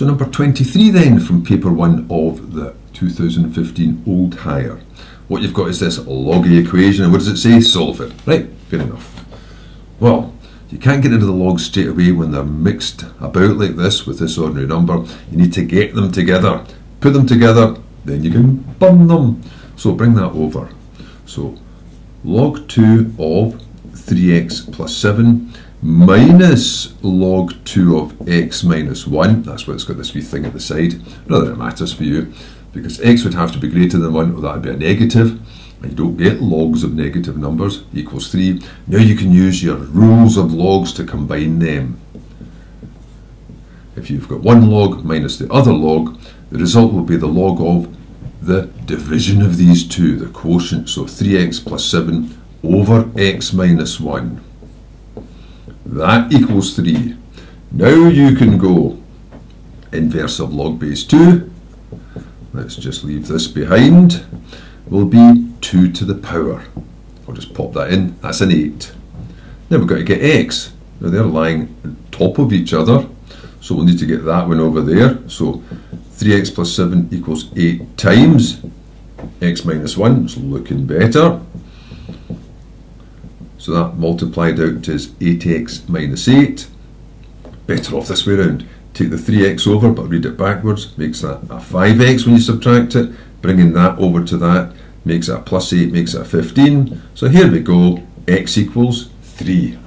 So number 23 then from paper 1 of the 2015 Old Higher. What you've got is this loggy equation, and what does it say? Solve it. Right, fair enough. Well, you can't get into the logs straight away when they're mixed about like this with this ordinary number. You need to get them together. Put them together, then you can burn them. So bring that over. So log 2 of 3x plus 7 minus log 2 of x minus 1. That's why it's got this wee thing at the side. Not that it matters for you, because x would have to be greater than 1, or that would be a negative. And you don't get logs of negative numbers, equals 3. Now you can use your rules of logs to combine them. If you've got one log minus the other log, the result will be the log of the division of these two, the quotient. So 3x plus 7 over x minus 1. That equals 3. Now you can go inverse of log base 2. Let's just leave this behind. Will be 2 to the power. I'll just pop that in. That's an 8. Now we've got to get x. Now they're lying on top of each other. So we'll need to get that one over there. So 3x plus 7 equals 8 times x minus 1. It's looking better. So that multiplied out is 8x minus 8. Better off this way around. Take the 3x over but read it backwards. Makes that a 5x when you subtract it. Bringing that over to that makes it a plus 8, makes it a 15. So here we go. x equals 3.